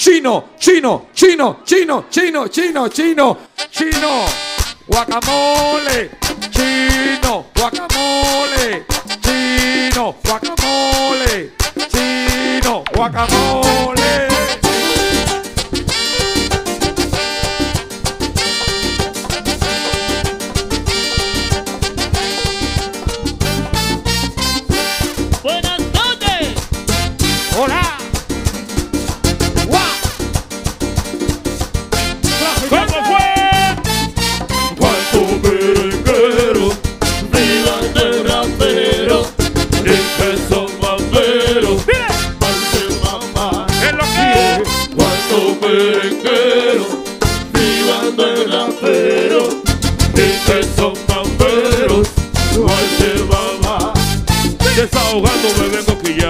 chino, chino, chino, chino, chino, chino, chino, chino, guacamole, chino, guacamole, chino, guacamole, chino, guacamole.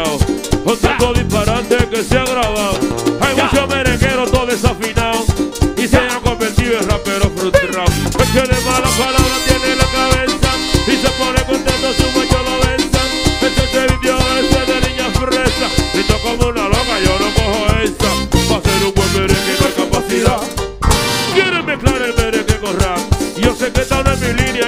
Quillao, con tanto disparate que se ha grabado. Hay muchos merengueros todos desafinados y se han convertido en raperos frustrados. El que de malas palabras tiene en la cabeza y se pone contento si un macho lo besa. Este se vivió ese de niña fresa, grito como una loca, yo no cojo esa. Pa' ser un buen merengue no hay capacidad. Quieren mezclar el merengue con rap. Yo sé que esta no es mi línea,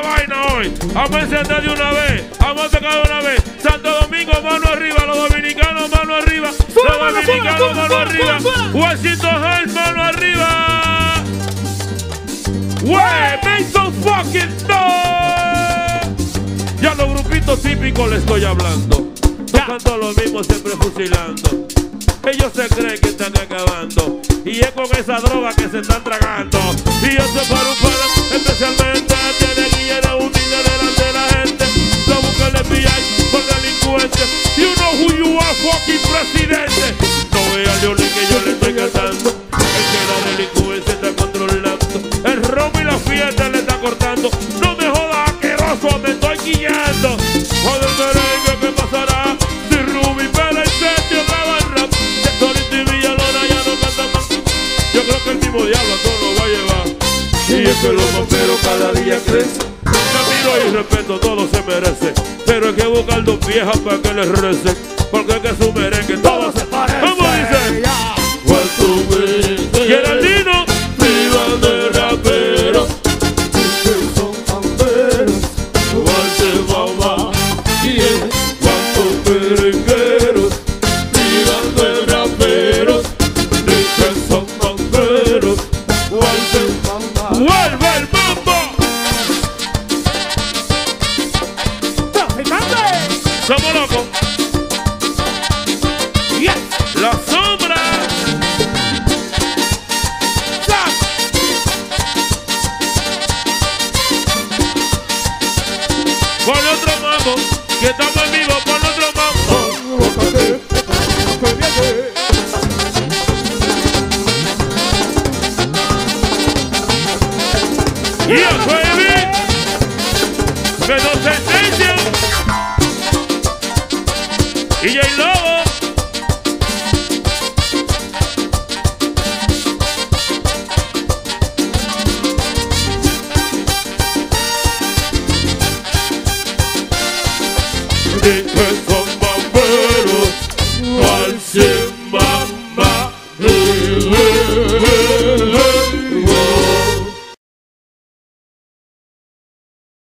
vaina hoy. Vamos a encender de una vez, vamos a tocar de una vez. Santo Domingo, mano arriba, los dominicanos, mano arriba, los dominicanos, mano arriba. Washington Heights, mano arriba. Wey, make some fucking noise. Ya los grupitos típicos le estoy hablando. Tocando lo mismo, siempre fusilando. Ellos se creen que están acabando. Y es con esa droga que se están tragando. Y yo se paro para, Es que los bomberos cada día crecen. Camino y respeto, todo se merece. Pero hay que buscar dos viejas para que les recen. Porque es que su merengue La sombra. Ponle otro mambo. Que estamos en vivo. Ponle otro mambo. Yeah, baby. Que no sentencia. Y J hurt